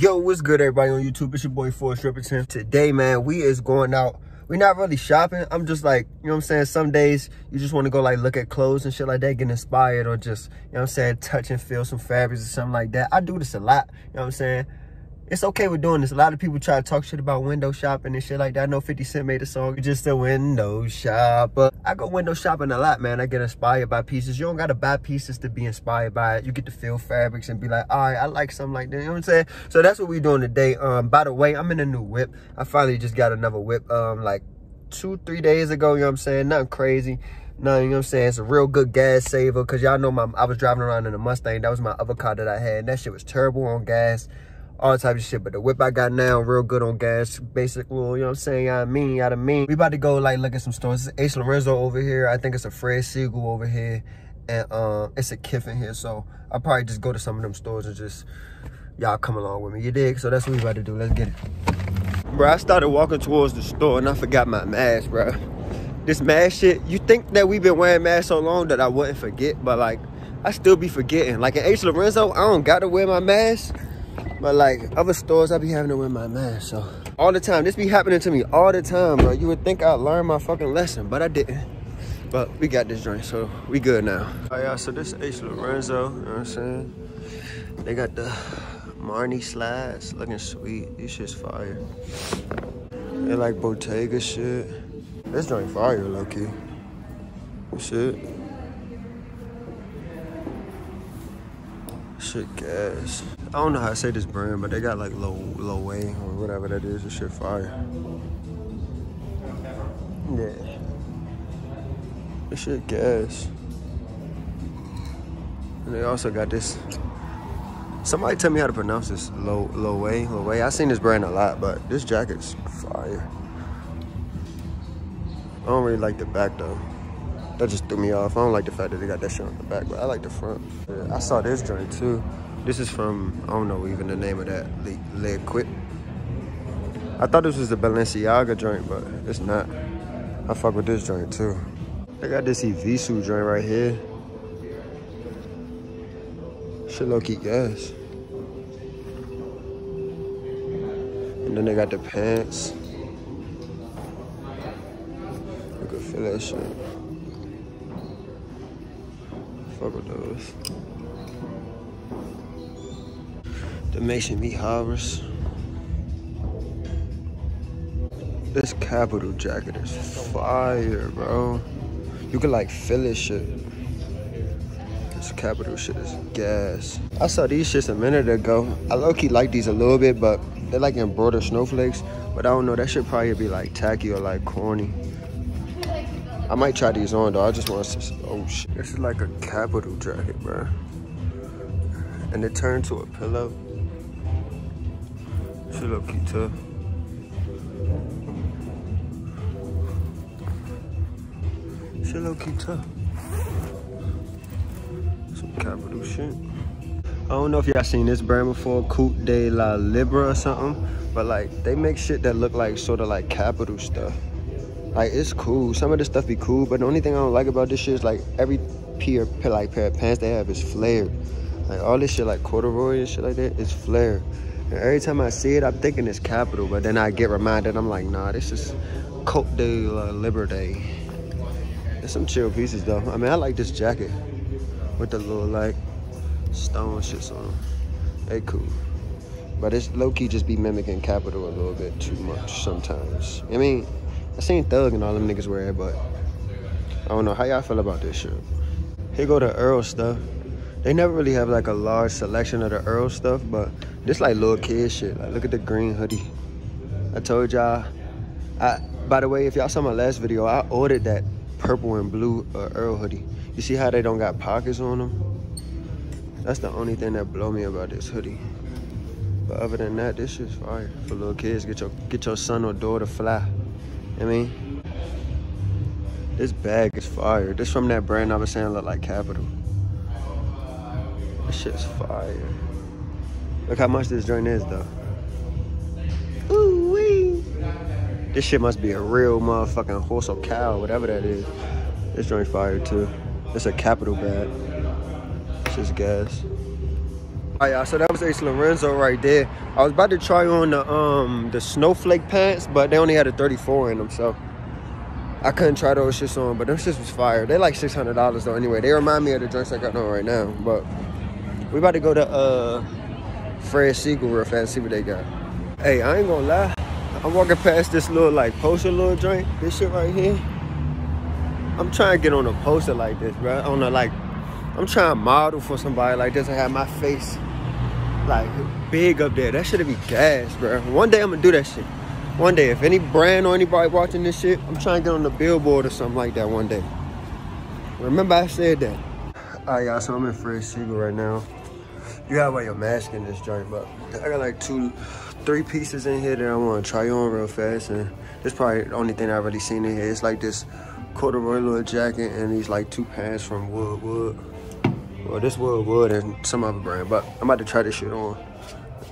Yo, what's good everybody on YouTube? It's your boy Forest Ripperton. Today, man, we is going out. We're not really shopping. I'm just like, you know what I'm saying? Some days you just want to go like look at clothes and shit like that, get inspired or just, you know what I'm saying, touch and feel some fabrics or something like that. I do this a lot, you know what I'm saying? It's okay with doing this. A lot of people try to talk shit about window shopping and shit like that. I know 50 Cent made a song, just a window shop. But I go window shopping a lot, man. I get inspired by pieces. You don't got to buy pieces to be inspired by it. You get to feel fabrics and be like, all right, I like something like that. You know what I'm saying? So that's what we're doing today. Um, By the way, I'm in a new whip. I finally just got another whip um, like two, three days ago. You know what I'm saying? Nothing crazy. No, you know what I'm saying? It's a real good gas saver. Cause y'all know my I was driving around in a Mustang. That was my other car that I had. And that shit was terrible on gas all types of shit. But the whip I got now, real good on gas. Basic little, you know what I'm saying? I mean, I mean. We about to go like look at some stores. It's H. Lorenzo over here. I think it's a Fred Segal over here. And uh, it's a Kiffin here. So I'll probably just go to some of them stores and just, y'all come along with me. You dig? So that's what we about to do. Let's get it. Bro, I started walking towards the store and I forgot my mask, bro. This mask shit, you think that we've been wearing masks so long that I wouldn't forget, but like, I still be forgetting. Like in H. Lorenzo, I don't gotta wear my mask. But like other stores, I be having to wear my mask. So all the time, this be happening to me all the time, bro. You would think I learned my fucking lesson, but I didn't. But we got this joint, so we good now. All right, y'all, so this is H. Lorenzo, you know what I'm saying? They got the Marni slides, looking sweet. This shit's fire. They like Bottega shit. This joint fire, low-key. Shit. Shit gas. I don't know how to say this brand, but they got like low low way or whatever that is. This shit fire. Yeah. This shit gas. And they also got this. Somebody tell me how to pronounce this. Low low way, low way. I seen this brand a lot, but this jacket's fire. I don't really like the back though. That just threw me off. I don't like the fact that they got that shit on the back, but I like the front. I saw this joint too. This is from, I don't know even the name of that, Le, Le Quit. I thought this was the Balenciaga joint, but it's not. I fuck with this joint too. They got this Evisu joint right here. Shit low key gas. And then they got the pants. You can feel that shit. Fuck with those. The Maison B. Harvest. This Kapital jacket is fire, bro. You can like feel this shit. This Kapital shit is gas. I saw these shits a minute ago. I low-key like these a little bit, but they're like embroidered snowflakes. But I don't know, that should probably be like tacky or like corny. I might try these on though. I just want to, oh shit. This is like a Kapital jacket, bro. And it turned to a pillow. She look cute too. She look cute too. Some Kapital shit. I don't know if y'all seen this brand before, Coupe de la Libre or something, but like they make shit that look like sort of like Kapital stuff. Like it's cool. Some of the stuff be cool, but the only thing I don't like about this shit is like every pair, like pair of pants they have is flared. Like all this shit like corduroy and shit like that is flared. And every time I see it, I'm thinking it's Kapital, but then I get reminded, I'm like, nah, this is Coût de la Liberté. There's some chill pieces though. I mean, I like this jacket with the little like stone shits on. They cool. But it's low-key just be mimicking Kapital a little bit too much sometimes. I mean, I seen Thug and all them niggas wear it, but I don't know. How y'all feel about this shit? Here go the Earl stuff. They never really have like a large selection of the Earl stuff, but this like little kid shit. Like look at the green hoodie. I told y'all. I by the way, if y'all saw my last video, I ordered that purple and blue uh, Earl hoodie. You see how they don't got pockets on them? That's the only thing that blow me about this hoodie. But other than that, this shit's fire for little kids. Get your get your son or daughter fly. I mean, this bag is fire. This from that brand I was saying look like Kapital. This shit's fire. Look how much this joint is though. Ooh wee. This shit must be a real motherfucking horse or cow, whatever that is. This joint fire too. It's a Kapital bag. It's just gas. All right, y'all, so that was H. Lorenzo right there. I was about to try on the um the snowflake pants, but they only had a 34 in them, so I couldn't try those shits on, but those shits was fire. They're like $600 though anyway. They remind me of the drinks I got on right now, but we about to go to uh Fred Segal real fast see what they got. Hey, I ain't gonna lie. I'm walking past this little like poster little joint. This shit right here. I'm trying to get on a poster like this, bro. On a like, I'm trying to model for somebody like this and have my face like big up there. That should be gas, bro. One day I'm gonna do that shit. One day, if any brand or anybody watching this shit, I'm trying to get on the billboard or something like that one day. Remember I said that. All right, y'all, so I'm in Fred Segal right now. You gotta wear your mask in this joint, but I got like two, three pieces in here that I wanna try on real fast. And this probably the only thing I've really seen in here. It's like this corduroy little jacket and these like two pants from Wood Wood. Well, this Wood Wood and some other brand, but I'm about to try this shit on.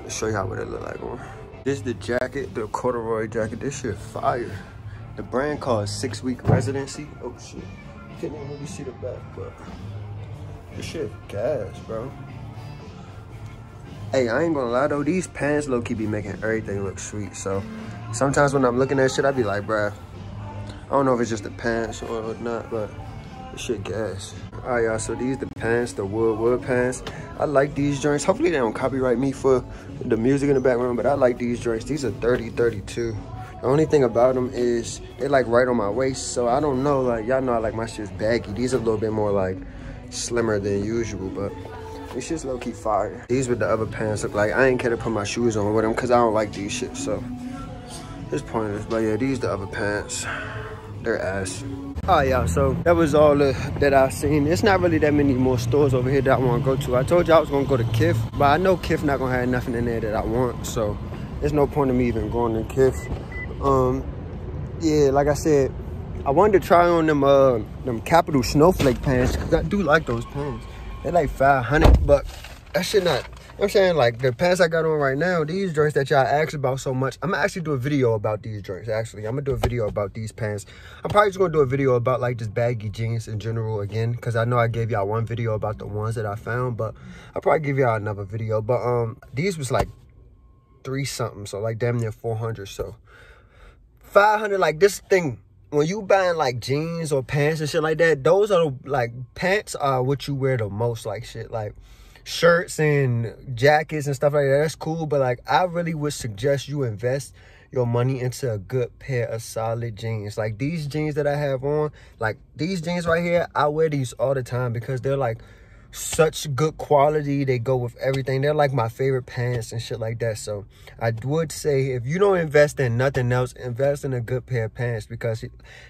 Let's show you how what it look like on. This is the jacket, the corduroy jacket. This shit fire. The brand called Six Week Residency. Oh shit. Can't even really see the back, but this shit gas, bro. Hey, I ain't gonna lie though, these pants low-key be making everything look sweet. So sometimes when I'm looking at shit, I be like, bruh, I don't know if it's just the pants or not, but this shit gas. All right, y'all, so these the pants, the wood wood pants. I like these joints. Hopefully they don't copyright me for the music in the background, but I like these joints. These are 30, 32. The only thing about them is they like right on my waist, so I don't know, like, y'all know I like my shit's baggy. These are a little bit more like slimmer than usual, but this just low-key fire. These with the other pants look like I ain't care to put my shoes on with them because I don't like these shit, so it's pointless. But yeah, these the other pants. They're ass. All right, y'all, so that was all uh, that I've seen. It's not really that many more stores over here that I want to go to. I told you I was going to go to Kith but I know Kith not going to have nothing in there that I want, so there's no point in me even going to Kith Um, yeah, like I said, I wanted to try on them uh, them Kapital Snowflake pants, because I do like those pants. They're like 500, but that shit not I'm saying like the pants I got on right now, these joints that y'all asked about so much, I'm gonna actually do a video about these joints. Actually, I'm gonna do a video about these pants. I'm probably just gonna do a video about like just baggy jeans in general again, because I know I gave y'all one video about the ones that I found, but I'll probably give y'all another video. But um, these was like three something, so like damn near 400. So 500, like this thing when you buying like jeans or pants and shit like that, those are like pants are what you wear the most like shit. Like shirts and jackets and stuff like that. That's cool, but like I really would suggest you invest your money into a good pair of solid jeans. Like these jeans that I have on, like these jeans right here, I wear these all the time because they're like such good quality. They go with everything. They're like my favorite pants and shit like that. So I would say if you don't invest in nothing else, invest in a good pair of pants because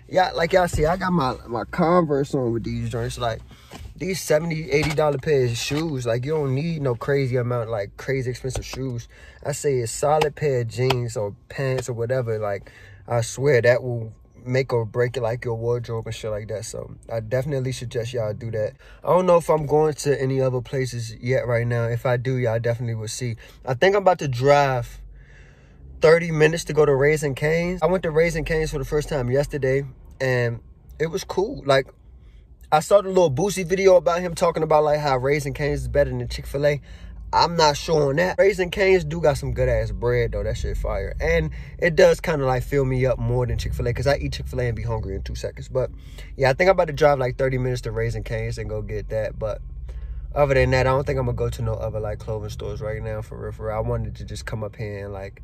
yeah, like y'all see, I got my my Converse on with these joints. Like these 70 80 dollar pairs of shoes like you don't need no crazy amount like crazy expensive shoes i say a solid pair of jeans or pants or whatever like i swear that will make or break it like your wardrobe and shit like that. So I definitely suggest y'all do that. I don't know if I'm going to any other places yet right now. If I do, y'all definitely will see. I think I'm about to drive 30 minutes to go to Raising Cane's. I went to Raising Cane's for the first time yesterday and it was cool. Like I saw the little Boosie video about him talking about like how Raising Cane's is better than Chick-fil-A. I'm not sure on that. Raising Cane's do got some good ass bread though. That shit fire. And it does kind of like fill me up more than Chick-fil-A because I eat Chick-fil-A and be hungry in two seconds. But yeah, I think I'm about to drive like 30 minutes to Raising Cane's and go get that. But other than that, I don't think I'm gonna go to no other like clothing stores right now for real. For real. I wanted to just come up here and like,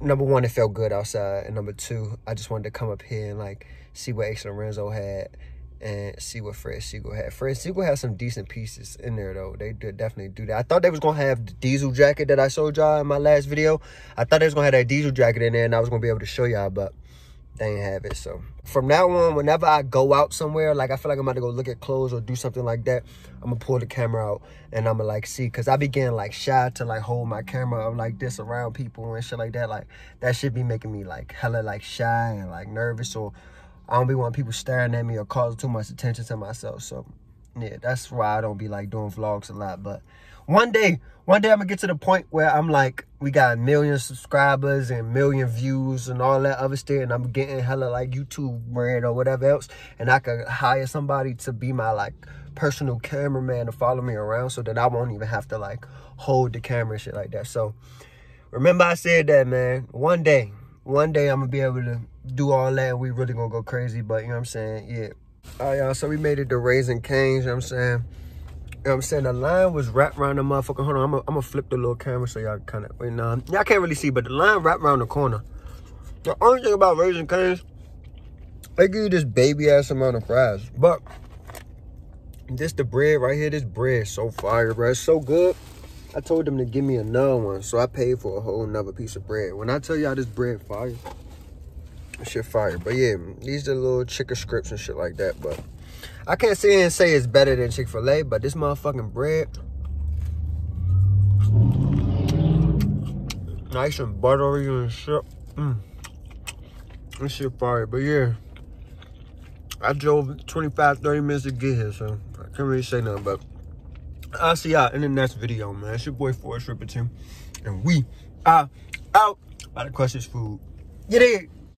number one, it felt good outside. And number two, I just wanted to come up here and like see what H. Lorenzo had and see what Fred Segal had. Fred Segal has some decent pieces in there though. They did definitely do that. I thought they was gonna have the diesel jacket that I showed y'all in my last video. I thought they was gonna have that diesel jacket in there and I was gonna be able to show y'all, but they ain't have it. So from now on, whenever I go out somewhere, like I feel like I'm about to go look at clothes or do something like that, I'm gonna pull the camera out and I'm gonna like see, cause I began like shy to like hold my camera up like this around people and shit like that. Like that should be making me like hella like shy and like nervous or I don't be want people staring at me or causing too much attention to myself. So yeah, that's why I don't be like doing vlogs a lot. But one day, one day I'm gonna get to the point where I'm like, we got a million subscribers and million views and all that other stuff, and I'm getting hella like YouTube brand or whatever else, and I could hire somebody to be my like personal cameraman to follow me around so that I won't even have to like hold the camera and shit like that. So remember I said that, man. One day, one day I'm gonna be able to do all that we really gonna go crazy. But you know what I'm saying? Yeah. All right, y'all. So we made it to Raising Cane's, you know what I'm saying? You know what I'm saying? The line was wrapped around the motherfucker. Hold on, I'm gonna flip the little camera so y'all kind of, wait, nah. Y'all can't really see, but the line wrapped around the corner. The only thing about Raising Cane's, they give you this baby ass amount of fries. But this the bread right here, this bread so fire, bro. It's so good. I told them to give me another one, so I paid for a whole nother piece of bread. When I tell y'all this bread fire, shit fire. But yeah, these are little chicken strips and shit like that, but I can't say and say it's better than Chick-fil-A, but this motherfucking bread, nice and buttery and shit. Mm. This shit fire, but yeah. I drove 25, 30 minutes to get here, so I can't really say nothing, but I'll see y'all in the next video, man. It's your boy Forest Ripperton, and we are out. To crush this food. Get it.